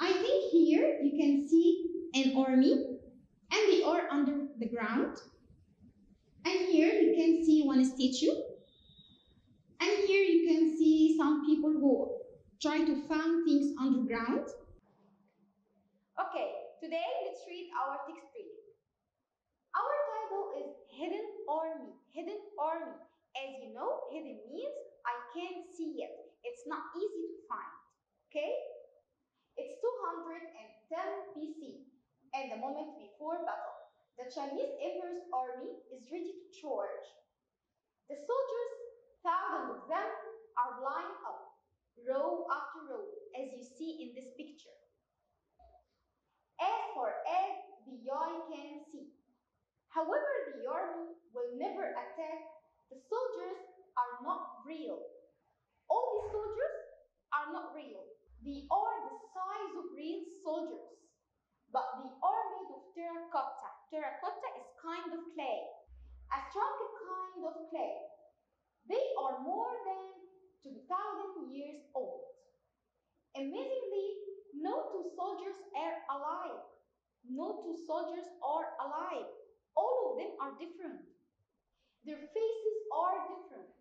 I think here you can see an army and they are under the ground. And here you can see one statue. And here you can see some people who try to find things underground. Okay, today let's read our text reading. Our title is Hidden Army. Hidden Army. As you know, hidden means I can't see it. It's not easy to find. Okay? It's 210 BC and the moment before battle. The Chinese Emperor's army is ready to charge. The soldiers, thousands of them, are lined up, row after row, as you see in this picture. As far as the eye can see. However, the army will never attack. The soldiers are not real. All the soldiers are not real. They are the size of real soldiers, but they are made of terracotta. Terracotta is kind of clay, a strong kind of clay. They are more than 2,000 years old. Amazingly, no two soldiers are alive. No two soldiers are alive. All of them are different. Their faces are different.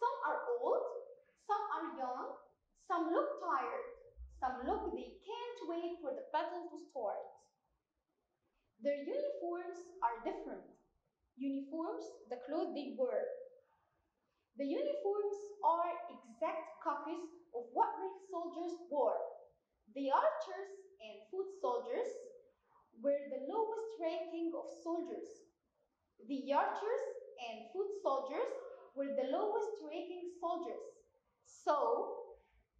Some are old, some are young, some look tired, some look they can't wait for the battle to start. Their uniforms are different. Uniforms, the clothes they wear. The uniforms are exact copies of what real soldiers wore. The archers and foot soldiers were the lowest ranking of soldiers. The archers and foot soldiers were the lowest ranking soldiers. So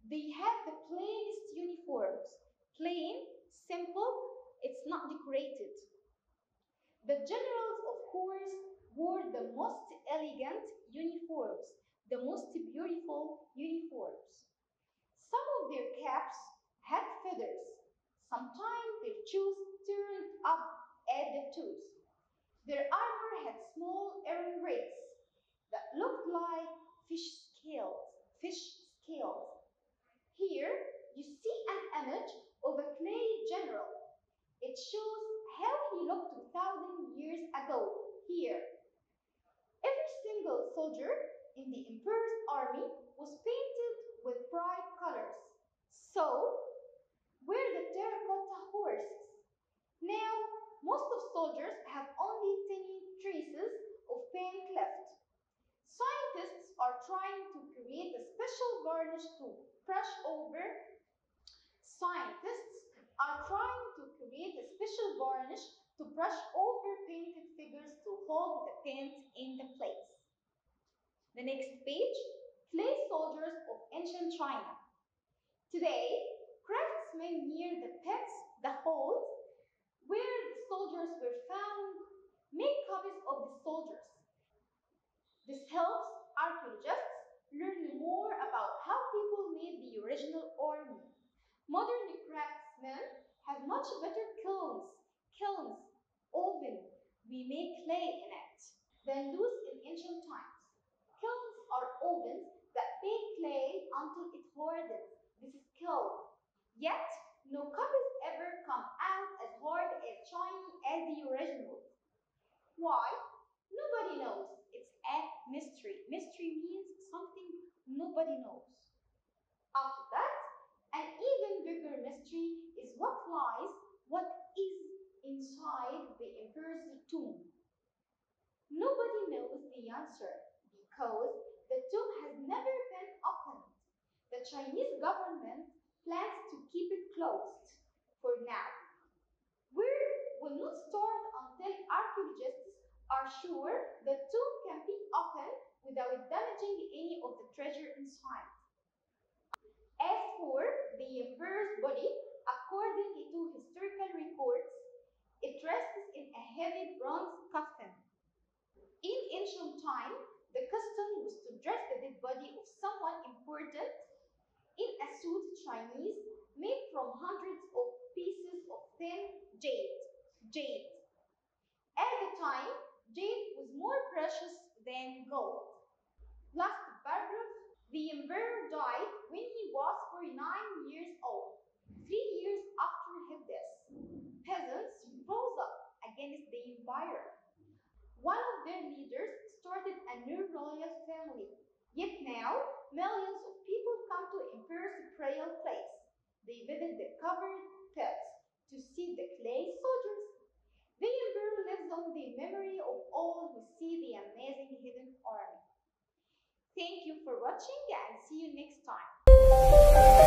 they have the plainest uniforms. Plain, simple, not decorated. The generals, of course, wore the most elegant uniforms, the most beautiful uniforms. Some of their caps had feathers. Sometimes their shoes turned up at the toes. Their armor had small iron rays that looked like fish scales. Fish scales. Here you see an image of a clay general. It shows how he looked 2,000 years ago. Here. Every single soldier in the emperor's army was painted with bright colors. So were the terracotta horses. Now, most of soldiers have only tiny traces of paint left. Scientists are trying to create a special varnish to brush over. Scientists are trying to create a special varnish to brush over painted figures to hold the paint in the. The next page, clay soldiers of ancient China. Today, craftsmen near the pits, the holes, where the soldiers were found, make copies of the soldiers. This helps archaeologists learn more about how people made the original army. Modern craftsmen have much better kilns, kilns, oven, we make clay in it, than those in ancient times. Kilns are ovens that bake clay until it hardens. This is kiln. Yet, no copies ever come out as hard as shiny as the original. Why? Nobody knows. It's a mystery. Mystery means something nobody knows. After that, an even bigger mystery is what lies, what is inside the emperor's tomb. Nobody knows the answer because the tomb has never been opened. The Chinese government plans to keep it closed for now. We will not start until archaeologists are sure the tomb can be opened without damaging any of the treasure inside. As for the emperor's body, according to historical reports, it rests in a heavy bronze coffin. In ancient time, the custom was to dress the dead body of someone important in Chinese made from hundreds of pieces of thin jade. Jade. At the time, jade was more precious than gold. Last paragraph The emperor died when he was 49 years old. Three years after his death, peasants rose up against the empire. One of their leaders started a new royal family. Yet now, millions of people come to emperor's burial place. They visit the covered pits to see the clay soldiers. The emperor lives on the memory of all who see the amazing hidden army. Thank you for watching and see you next time.